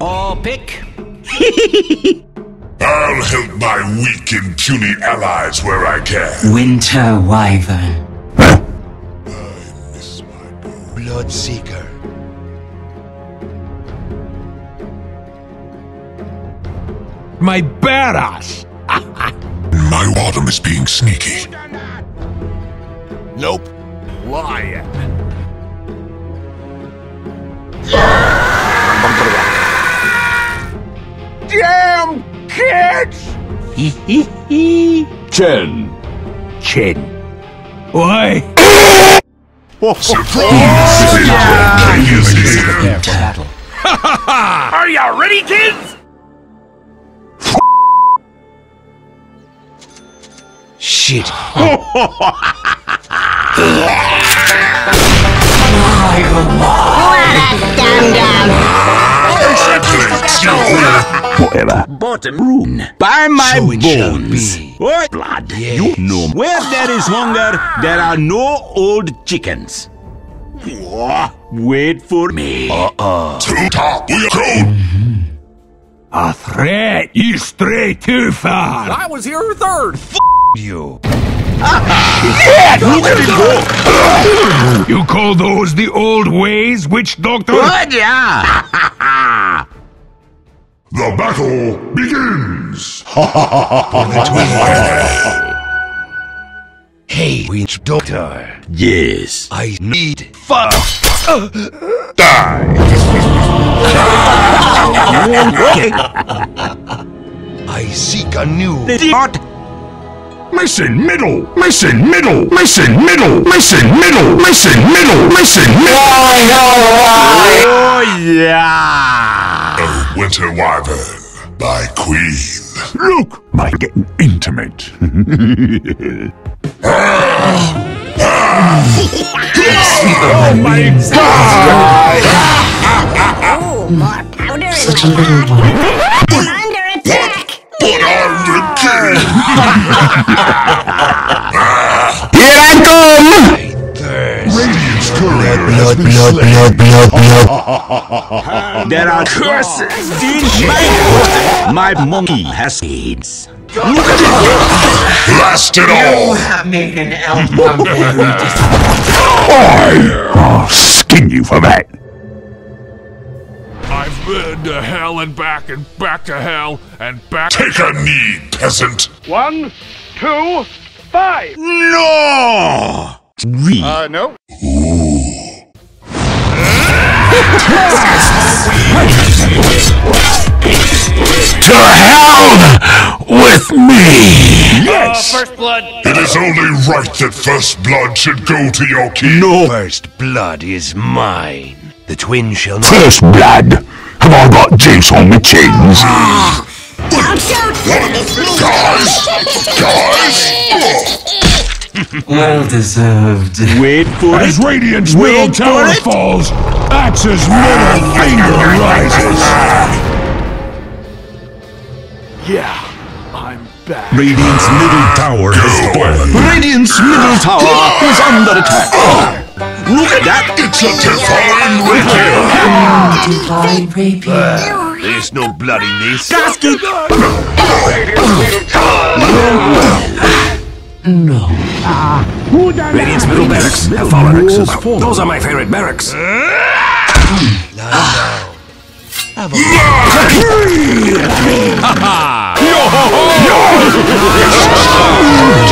All pick. I'll help my weak and puny allies where I can. Winter Wyvern. Bloodseeker. My badass! My autumn is being sneaky. Nope. Lion! Chen. Chen. Why? Surprise! Is here. Are ya ready, kids? Shit. Whatever. Bottom room. By my So bones. be. What blood? Yes. You know. Where there is hunger, there are no old chickens. Wait for me. Uh-uh. To top we go. Mm-hmm. A threat? You stray too far! I was here third. You. You call those the old ways, witch doctor? What? Yeah. The battle begins. Hey, witch doctor. yes. I need I seek a new What? Mission middle. Mission middle. Mission middle. Mission middle. Mission middle. Mission middle. Oh yeah. A Winter Wyvern by Queen. Look! My getting intimate. Oh Such a little one. But I'm the king. blood, blood, blood, blood, blood. There are curses in my My monkey has AIDS. Blast it all. have made an album very I'll skin you for that. I've been to hell and back and back to hell and back. Take a knee, peasant. One, two, five. No. We. Uh, no. To hell with me. Yes. Oh, first blood. It is only right that first blood should go to your king. No. First blood is mine. The twin shall not. First blood. Have I got juice on my chins? Guys, guys. well deserved. Wait for As it. Radiant's middle Wait tower for it. falls, Axe's middle finger rises. Yeah, I'm back. Radiant's middle tower has fallen. Radiant's middle tower is under attack. Oh. Look at that. It's a divine rapier. Divine rapier. There's no blood in this. Gasket. No. Radiant's middle barracks have fallen. Those are my favorite barracks.